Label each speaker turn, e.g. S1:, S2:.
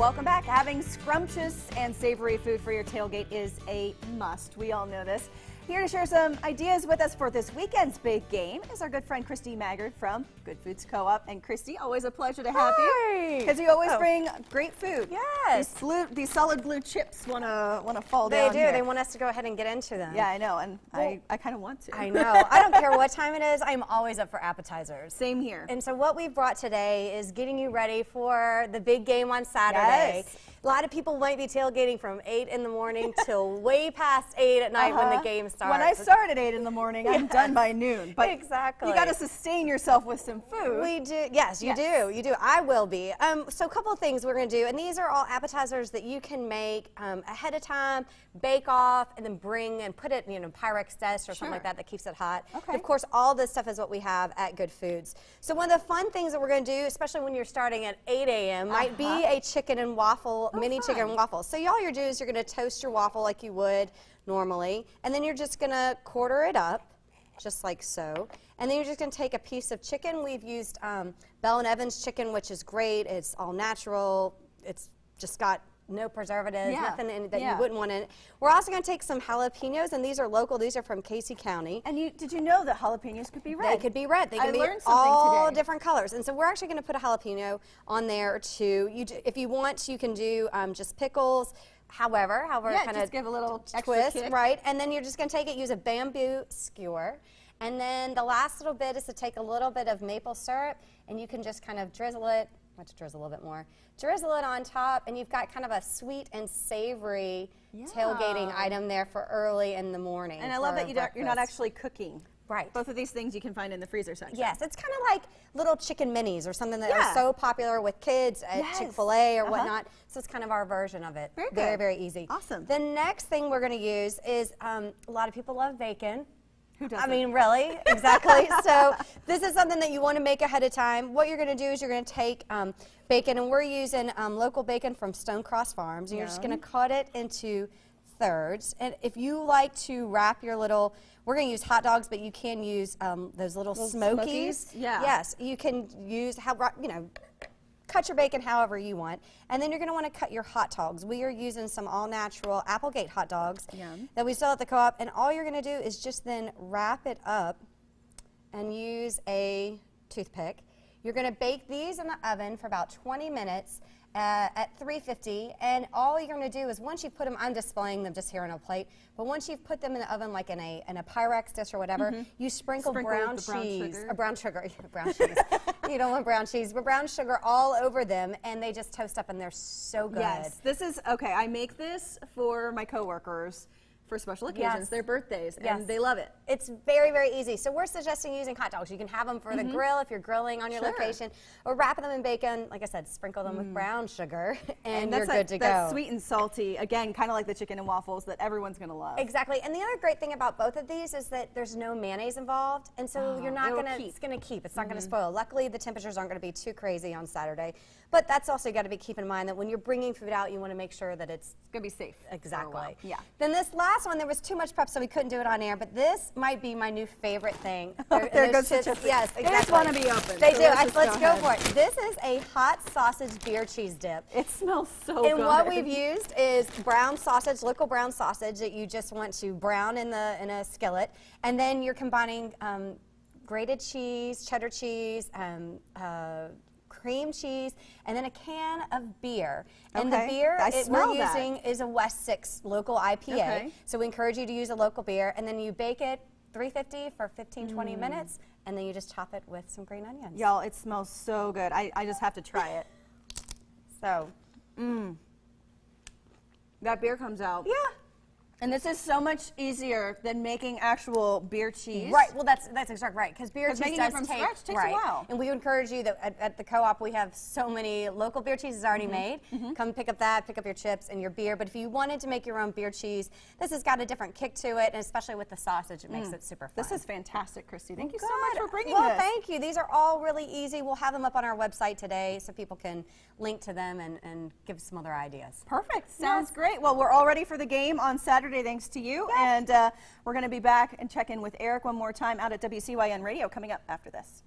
S1: welcome back. Having scrumptious and savory food for your tailgate is a must. We all know this. Here to share some ideas with us for this weekend's big game is our good friend Christy Maggard from Good Foods Co-op. And Christy, always a pleasure to have
S2: Hi.
S1: you. Because you always
S2: Oh.
S1: bring great food.
S2: Yes.
S1: These, blue, these solid blue chips want to want to fall
S2: They
S1: down
S2: do.
S1: here.
S2: They want us to go ahead and get into them.
S1: yeah, I know, and I, I kind of want to.
S2: I know. I don't care what time it is. I'm always up for appetizers.
S1: Same here.
S2: And so what we've brought today is getting you ready for the big game on Saturday.
S1: Yes.
S2: A lot of people might be tailgating from 8 in the morning till way past 8 at night when
S1: Uh-huh.
S2: the game starts.
S1: When I start at 8 in the morning, I'm done by noon. But
S2: Exactly.
S1: you got to sustain yourself with some food.
S2: We do, yes, you
S1: Yes.
S2: do, you do. I will be. Um, so a couple of things we're going to do, and these are all appetizers that you can make um, ahead of time, bake off, and then bring and put it, you know, Pyrex test or something like that that keeps it hot.
S1: Okay.
S2: Of course, all this stuff is what we have at Good Foods. So one of the fun things that we're going to do, especially when you're starting at 8 a.m., might be
S1: Uh-huh.
S2: a chicken and waffle, mini chicken
S1: fun.
S2: waffle. So all you're doing is you're going to toast your waffle like you would normally, and then you're just going to quarter it up just like so. And then you're just gonna take a piece of chicken. We've used um, Bell and Evans chicken, which is great. It's all natural. It's just got no preservatives,
S1: Yeah.
S2: nothing in that
S1: Yeah.
S2: you wouldn't want in. We're also gonna take some jalapenos, and these are local. These are from Casey County.
S1: and you did you know that jalapenos could be red?
S2: They could be red. They
S1: I
S2: can be
S1: learned something
S2: all
S1: today.
S2: different colors. And so we're actually going to put a jalapeno on there too. You, do, if you want, you can do um, just pickles. However, however,
S1: Yeah,
S2: kind of
S1: give a little
S2: twist, right? And then you're just going to take it, use a bamboo skewer. And then the last little bit is to take a little bit of maple syrup, and you can just kind of drizzle it. Want to drizzle a little bit more? Drizzle it on top, and you've got kind of a sweet and savory tailgating item there for early in the morning.
S1: And I love that you don't, you're not actually cooking.
S2: Right.
S1: Both of these things you can find in the freezer section.
S2: Yes, it's kind of like little chicken minis or something that
S1: Yeah.
S2: are so popular with kids at
S1: Yes.
S2: Chick fil A or
S1: Uh-huh.
S2: whatnot. So it's kind of our version of it.
S1: Very
S2: very,
S1: good.
S2: very easy.
S1: Awesome.
S2: The next thing we're going to use is um, a lot of people love bacon.
S1: Who
S2: I
S1: doesn't?
S2: mean, really, exactly. so this is something that you want to make ahead of time. What you're going to do is you're going to take um, bacon, and we're using um, local bacon from Stone Cross Farms. And you're just going to cut it into thirds. And if you like to wrap your little, we're going to use hot dogs, but you can use um, those little
S1: Little
S2: smokies.
S1: Smokies? Yeah.
S2: Yes, you can use how you know. Cut your bacon however you want, and then you're going to want to cut your hot dogs. We are using some all-natural Applegate hot dogs
S1: Yum.
S2: that we sell at the co-op, and all you're going to do is just then wrap it up and use a toothpick. You're going to bake these in the oven for about 20 minutes uh, at 350, and all you're going to do is once you put them, I'm displaying them just here on a plate, but once you've put them in the oven, like in a in a Pyrex dish or whatever, you sprinkle.
S1: Sprinkle
S2: brown
S1: brown
S2: cheese,
S1: sugar.
S2: uh, brown sugar, brown cheese. You don't want brown cheese, but brown sugar all over them, and they just toast up, and they're so good.
S1: Yes. This is okay. I make this for my coworkers for special occasions,
S2: Yes.
S1: their birthdays,
S2: Yes.
S1: and they love it.
S2: It's very, very easy. So we're suggesting using hot dogs. You can have them for the grill if you're grilling on your
S1: Mm-hmm. Sure.
S2: location, or wrapping them in bacon. Like I said, sprinkle them with brown sugar, and, you're good
S1: that,
S2: to go.
S1: sweet and salty. Again, kind of like the chicken and waffles that everyone's gonna love.
S2: Exactly. And the other great thing about both of these is that there's no mayonnaise involved, and so
S1: Oh,
S2: you're not gonna.
S1: keep.
S2: It's gonna keep. It's not gonna spoil. Luckily, the temperatures aren't gonna be too crazy on Saturday. But that's also got to be keep in mind that when you're bringing food out, you want to make sure that it's
S1: It's gonna be safe.
S2: Exactly.
S1: Yeah.
S2: Then this last one, there was too much prep, so we couldn't do it on air. But this might be my new favorite thing.
S1: There
S2: there's
S1: goes the
S2: chips-. Yes,
S1: They just wanna be open,
S2: They
S1: so
S2: do.
S1: let's
S2: I-
S1: just
S2: Let's,
S1: go
S2: go, for it. This is a hot sausage beer cheese dip.
S1: It smells so
S2: And
S1: good.
S2: And what we've used is brown sausage, local brown sausage that you just want to brown in the in a skillet, and then you're combining um, grated cheese, cheddar cheese, um, uh, cream cheese, and then a can of beer. And
S1: Okay.
S2: the beer it, we're
S1: that.
S2: using is a West Six local IPA.
S1: Okay.
S2: So we encourage you to use a local beer, and then you bake it 350 for 15,
S1: Mm.
S2: 20 minutes, and then you just top it with some green onions.
S1: Y'all, it smells so good. I, I just have to try it.
S2: So Mmm.
S1: That beer comes out.
S2: yeah.
S1: And this is so much easier than making actual beer cheese.
S2: Right. Well, that's that's exactly right. Because beer
S1: 'Cause
S2: cheese
S1: making it
S2: does
S1: from
S2: take
S1: scratch takes a while.
S2: And we encourage you that at, at the co-op we have so many local beer cheeses already
S1: Mm-hmm.
S2: made. Come pick up that, pick up your chips and your beer. But if you wanted to make your own beer cheese, this has got a different kick to it, and especially with the sausage, it makes it super fun.
S1: This is fantastic, Christy. Thank you so much for bringing it.
S2: well,
S1: this.
S2: thank you. These are all really easy. We'll have them up on our website today so people can link to them and, and give some other ideas.
S1: Perfect. Sounds great. Well, we're all ready for the game on Saturday, thanks to you. And uh, we're going to be back and check in with Eric one more time out at WCYN Radio coming up after this.